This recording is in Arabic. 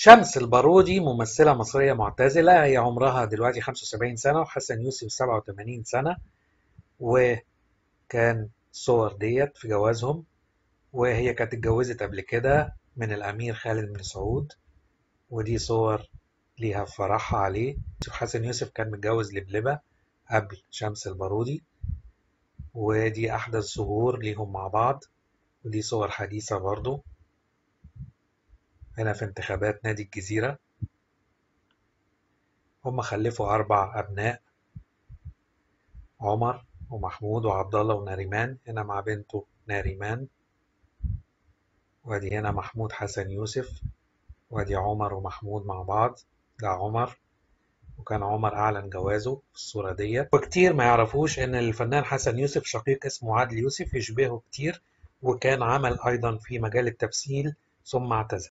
شمس البارودي ممثلة مصرية معتزلة هي عمرها دلوقتي 75 سنة وحسن يوسف 87 سنة وكان صور ديت في جوازهم وهي كانت اتجوزت قبل كده من الأمير خالد بن سعود ودي صور ليها في فرحها عليه. حسن يوسف كان متجوز لبلبة قبل شمس البارودي ودي أحدث ظهور ليهم مع بعض ودي صور حديثة برضو. هنا في انتخابات نادي الجزيرة. هم خلفوا أربع أبناء عمر ومحمود وعبد الله وناريمان. هنا مع بنته ناريمان وادي هنا محمود حسن يوسف وادي عمر ومحمود مع بعض. ده عمر وكان عمر أعلن جوازه في الصورة ديت. وكتير ما يعرفوش إن الفنان حسن يوسف شقيق اسمه عادل يوسف يشبهه كتير وكان عمل أيضا في مجال التمثيل ثم اعتزل.